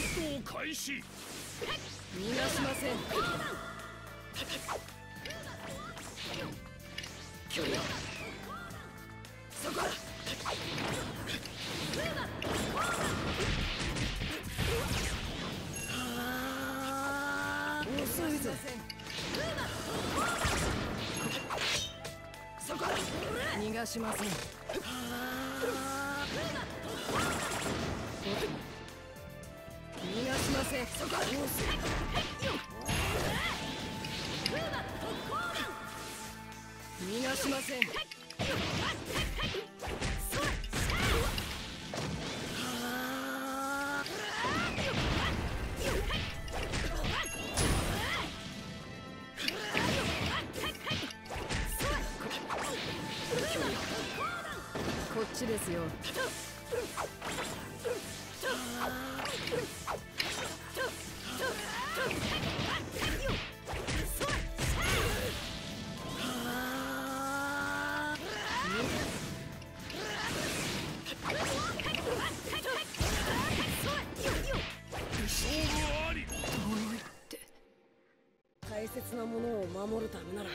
戦闘開始。逃がしません。距離そこだ遅いそこだ逃がしません。逃がしませんそこ逃がしませんこっちですよ大切なものを守るためなら。